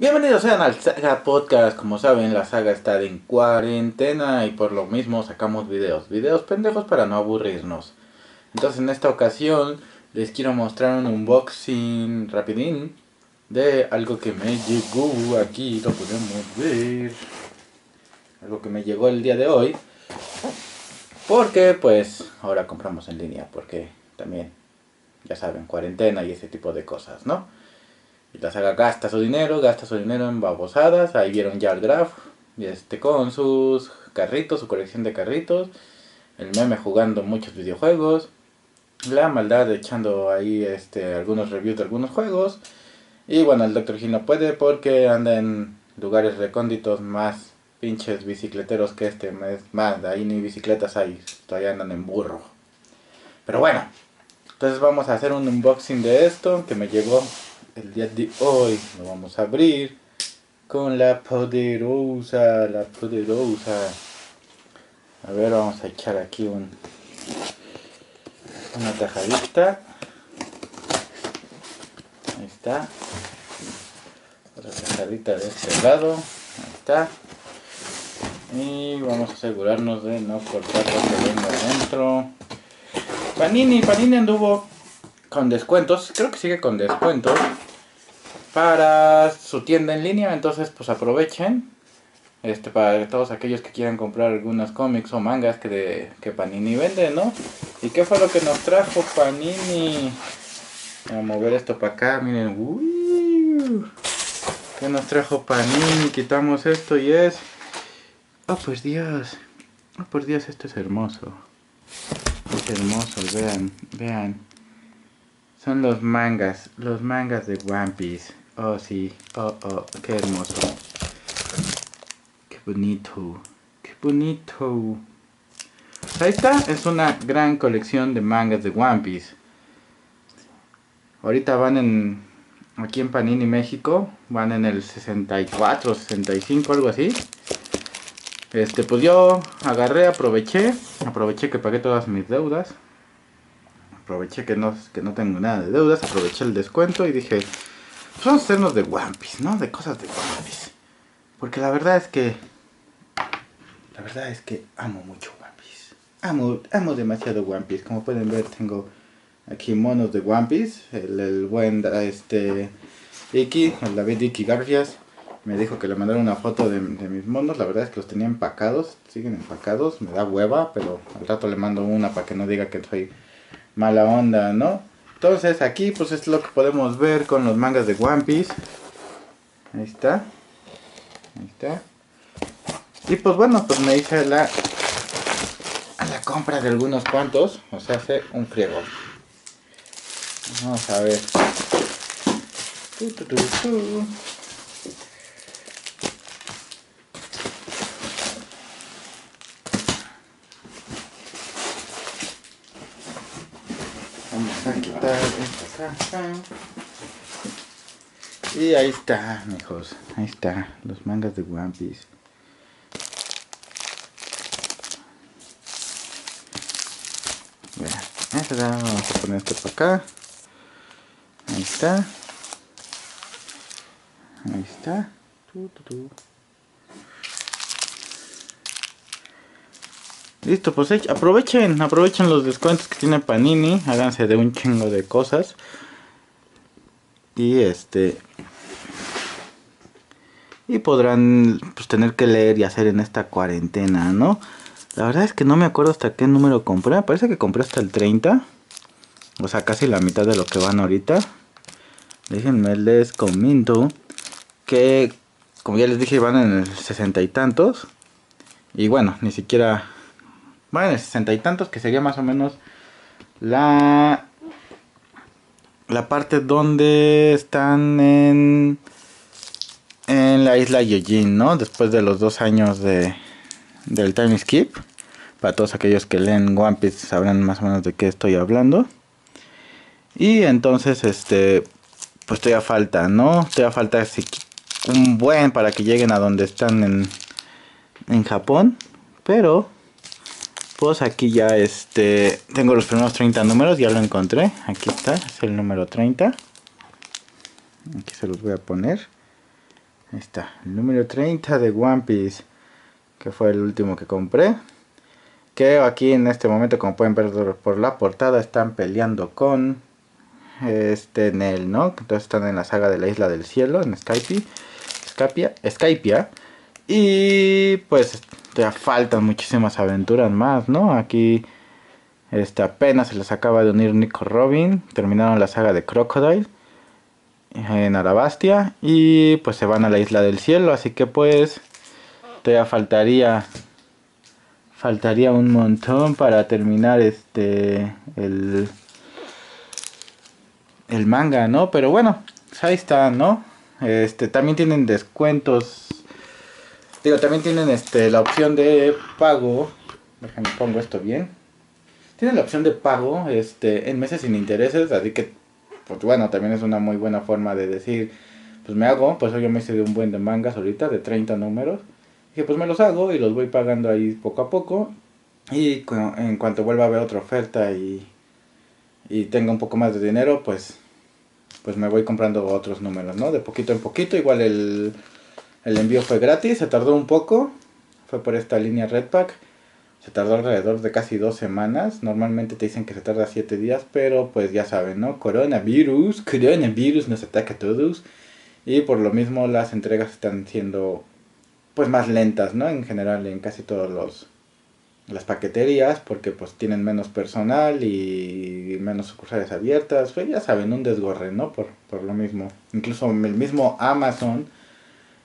Bienvenidos sean al Saga Podcast. Como saben, la saga está en cuarentena y por lo mismo sacamos videos. Videos pendejos para no aburrirnos. Entonces, en esta ocasión les quiero mostrar un unboxing rapidín de algo que me llegó. Aquí lo podemos ver. Algo que me llegó el día de hoy. Porque, pues, ahora compramos en línea. Porque también, ya saben, cuarentena y ese tipo de cosas, ¿no? Y la saga gasta su dinero, gasta su dinero en babosadas. Ahí vieron ya el graph. Este, con sus carritos, su colección de carritos. El meme jugando muchos videojuegos. La maldad echando ahí este, algunos reviews de algunos juegos. Y bueno, el Dr. Gil no puede porque anda en lugares recónditos más pinches bicicleteros que este. Es más, ahí ni bicicletas hay. Todavía andan en burro. Pero bueno. Entonces vamos a hacer un unboxing de esto que me llegó el día de hoy lo vamos a abrir con la poderosa, la poderosa. A ver, vamos a echar aquí un, una tajadita. Ahí está. Otra tajadita de este lado. Ahí está. Y vamos a asegurarnos de no cortar lo que venga adentro. Panini, Panini anduvo con descuentos. Creo que sigue con descuentos para su tienda en línea, entonces pues aprovechen. Este, para todos aquellos que quieran comprar algunos cómics o mangas que, de, que Panini vende, ¿no? ¿Y qué fue lo que nos trajo Panini? Voy a mover esto para acá, miren. Uy, ¿Qué nos trajo Panini? Quitamos esto y es... Oh, pues Dios. Oh, por Dios, esto es hermoso. Es hermoso, vean, vean. Son los mangas, los mangas de One Piece. Oh, sí. Oh, oh, qué hermoso. Qué bonito. Qué bonito. Ahí está. Es una gran colección de mangas de One Piece. Ahorita van en... Aquí en Panini, México. Van en el 64, 65, algo así. Este, pues yo agarré, aproveché. Aproveché que pagué todas mis deudas. Aproveché que no, que no tengo nada de deudas. Aproveché el descuento y dije... Pues vamos a hacernos de One Piece, ¿no? De cosas de One Piece. Porque la verdad es que... La verdad es que amo mucho One Piece. Amo, amo demasiado One Piece. Como pueden ver tengo aquí monos de One Piece. El, buen este Iki, el David Iki Garfias. Me dijo que le mandaron una foto de, de, mis monos. La verdad es que los tenía empacados. Siguen empacados. Me da hueva. Pero al rato le mando una para que no diga que soy mala onda, ¿no? Entonces aquí pues es lo que podemos ver con los mangas de One Piece. Ahí está. Ahí está. Y pues bueno, pues me hice la, a la compra de algunos cuantos. O sea, hace un friego. Vamos a ver. Y ahí está, mijos. Ahí está, los mangas de One Piece. Vamos a poner esto para acá. Ahí está. Ahí está. Tu, tu, tu. Listo, pues aprovechen, aprovechen los descuentos que tiene Panini, háganse de un chingo de cosas. Y este y podrán pues, tener que leer y hacer en esta cuarentena, ¿no? La verdad es que no me acuerdo hasta qué número compré, parece que compré hasta el 30. O sea, casi la mitad de lo que van ahorita. Déjenme les comento que como ya les dije van en el sesenta y tantos. Y bueno, ni siquiera bueno, sesenta y tantos, que sería más o menos la la parte donde están en en la isla Yojin, ¿no? Después de los dos años de del time skip. Para todos aquellos que leen One Piece sabrán más o menos de qué estoy hablando. Y entonces, este, pues todavía falta, ¿no? Todavía falta un buen para que lleguen a donde están en, en Japón. Pero pues aquí ya este tengo los primeros 30 números, ya lo encontré. Aquí está, es el número 30. Aquí se los voy a poner. Ahí está, el número 30 de One Piece, que fue el último que compré. Que aquí en este momento, como pueden ver por la portada, están peleando con este Nel, ¿no? Entonces están en la saga de la Isla del Cielo, en Skype, Skypia, Skypia. Y pues ya faltan muchísimas aventuras más, ¿no? Aquí este, apenas se les acaba de unir Nico Robin, terminaron la saga de Crocodile en Arabastia y pues se van a la Isla del Cielo, así que pues todavía faltaría faltaría un montón para terminar este el el manga, ¿no? Pero bueno, ahí está, ¿no? Este también tienen descuentos. Digo, también tienen este la opción de pago. Déjame pongo esto bien. Tienen la opción de pago este en meses sin intereses, así que pues bueno, también es una muy buena forma de decir, pues me hago, pues yo me hice de un buen de mangas ahorita, de 30 números. Y pues me los hago y los voy pagando ahí poco a poco. Y en cuanto vuelva a ver otra oferta y, y tenga un poco más de dinero, pues, pues me voy comprando otros números, ¿no? De poquito en poquito. Igual el, el envío fue gratis, se tardó un poco. Fue por esta línea Redpack. Se tardó alrededor de casi dos semanas. Normalmente te dicen que se tarda siete días, pero pues ya saben, ¿no? Coronavirus, coronavirus nos ataca a todos. Y por lo mismo las entregas están siendo pues más lentas, ¿no? En general en casi todos los las paqueterías porque pues tienen menos personal y menos sucursales abiertas, pues ya saben, un desgorre, ¿no? Por, por lo mismo. Incluso el mismo Amazon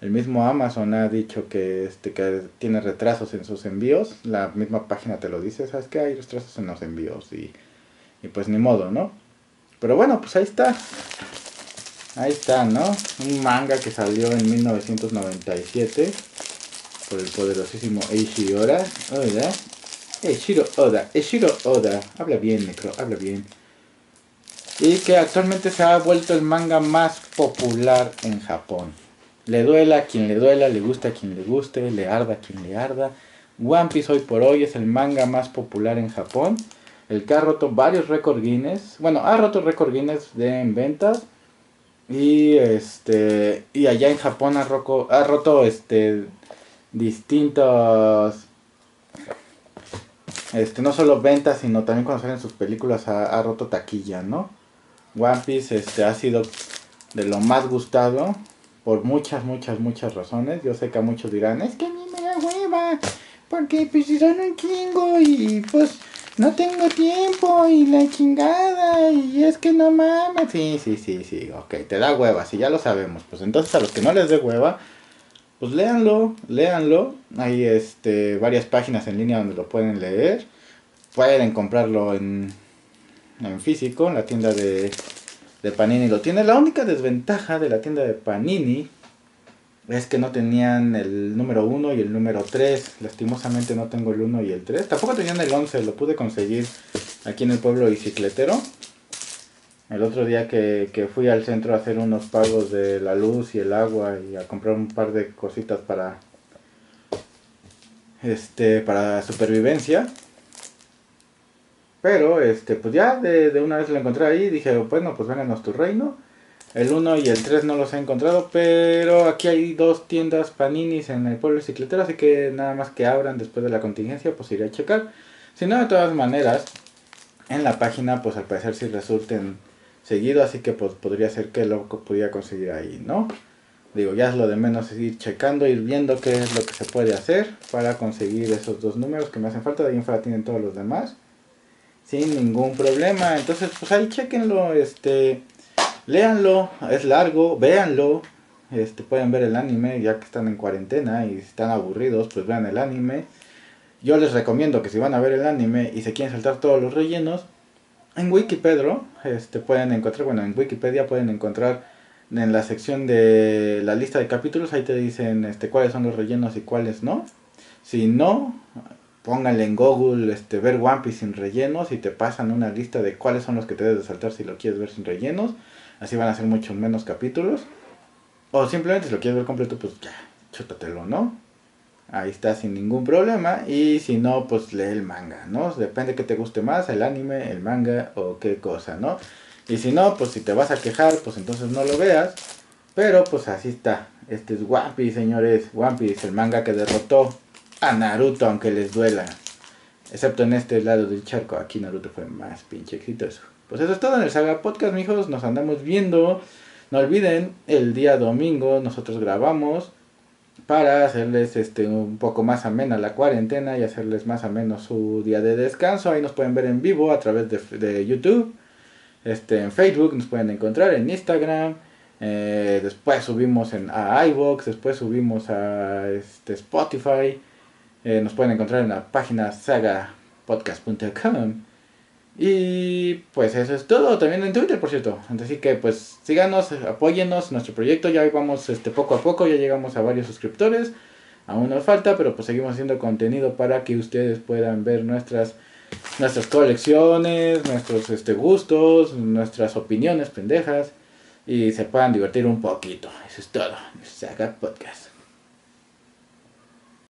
el mismo Amazon ha dicho que, este, que tiene retrasos en sus envíos. La misma página te lo dice, ¿sabes que Hay retrasos en los envíos y, pues ni modo, ¿no? Pero bueno, pues ahí está. Ahí está, ¿no? Un manga que salió en 1997 por el poderosísimo Eishi Oda. Oda. Eiichiro Oda. Eiichiro Oda. Habla bien, Necro, habla bien. Y que actualmente se ha vuelto el manga más popular en Japón. Le duela a quien le duela, le gusta a quien le guste, le arda a quien le arda. One Piece hoy por hoy es el manga más popular en Japón. El que ha roto varios récord Guinness. Bueno, ha roto récord Guinness de en ventas. Y este. Y allá en Japón ha, roto, ha roto este. distintos. Este, no solo ventas, sino también cuando salen sus películas ha, ha roto taquilla, ¿no? One Piece este, ha sido de lo más gustado por muchas, muchas, muchas razones. Yo sé que a muchos dirán, es que a mí me da hueva, porque pues si son un chingo y pues no tengo tiempo y la chingada y es que no mames. Sí, sí, sí, sí, ok, te da hueva, sí, ya lo sabemos. Pues entonces a los que no les dé hueva, pues léanlo, léanlo. Hay este, varias páginas en línea donde lo pueden leer. Pueden comprarlo en, en físico, en la tienda de de Panini lo tiene. La única desventaja de la tienda de Panini es que no tenían el número 1 y el número 3. Lastimosamente no tengo el 1 y el 3. Tampoco tenían el 11, lo pude conseguir aquí en el pueblo bicicletero. El otro día que, que, fui al centro a hacer unos pagos de la luz y el agua y a comprar un par de cositas para este para supervivencia pero, este, pues ya de, de, una vez lo encontré ahí, dije, bueno, pues vénganos tu reino. El 1 y el 3 no los he encontrado, pero aquí hay dos tiendas paninis en el pueblo bicicletero, así que nada más que abran después de la contingencia, pues iré a checar. Si no, de todas maneras, en la página, pues al parecer sí resulten seguido, así que pues podría ser que lo pudiera conseguir ahí, ¿no? Digo, ya es lo de menos ir checando, ir viendo qué es lo que se puede hacer para conseguir esos dos números que me hacen falta. De ahí en fuera tienen todos los demás sin ningún problema. Entonces, pues ahí chequenlo, este, léanlo, es largo, véanlo, este, pueden ver el anime ya que están en cuarentena y están aburridos, pues vean el anime. Yo les recomiendo que si van a ver el anime y se quieren saltar todos los rellenos, en Wikipedia, este, pueden encontrar, bueno, en Wikipedia pueden encontrar en la sección de la lista de capítulos, ahí te dicen este, cuáles son los rellenos y cuáles no. Si no, pónganle en Google este, ver One Piece sin rellenos y te pasan una lista de cuáles son los que te debes de saltar si lo quieres ver sin rellenos. Así van a ser muchos menos capítulos. O simplemente si lo quieres ver completo, pues ya, chútatelo, ¿no? Ahí está sin ningún problema. Y si no, pues lee el manga, ¿no? Depende que te guste más, el anime, el manga o qué cosa, ¿no? Y si no, pues si te vas a quejar, pues entonces no lo veas. Pero pues así está. Este es One Piece, señores. One Piece, el manga que derrotó a Naruto, aunque les duela. Excepto en este lado del charco. Aquí Naruto fue más pinche exitoso. Pues eso es todo en el Saga Podcast, mijos. Nos andamos viendo. No olviden, el día domingo nosotros grabamos para hacerles este un poco más amena la cuarentena y hacerles más ameno su día de descanso. Ahí nos pueden ver en vivo a través de, YouTube. Este, en Facebook nos pueden encontrar, en Instagram. Eh, después subimos en, a iVoox, después subimos a este, Spotify. Eh, nos pueden encontrar en la página sagapodcast.com. Y pues eso es todo, también en Twitter por cierto. Así que pues síganos, apóyennos nuestro proyecto, ya vamos este, poco a poco, ya llegamos a varios suscriptores. Aún nos falta, pero pues seguimos haciendo contenido para que ustedes puedan ver nuestras nuestras colecciones, nuestros este, gustos, nuestras opiniones pendejas y se puedan divertir un poquito. Eso es todo. Saga Podcast.